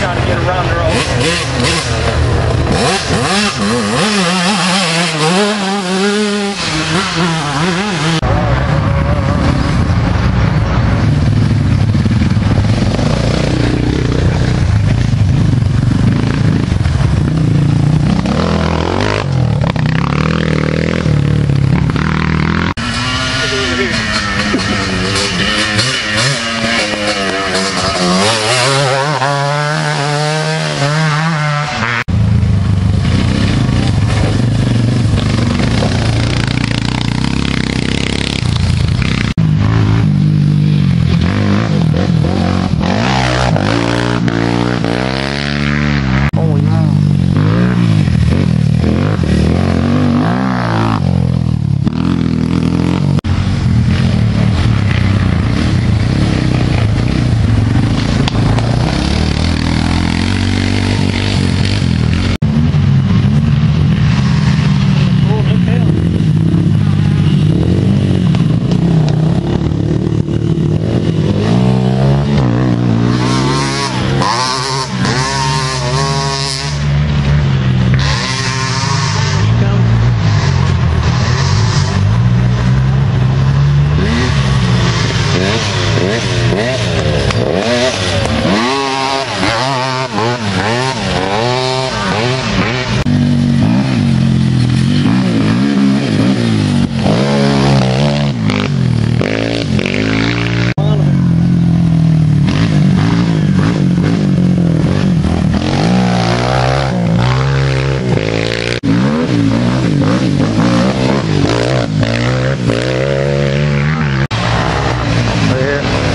trying to get around the road. Yeah.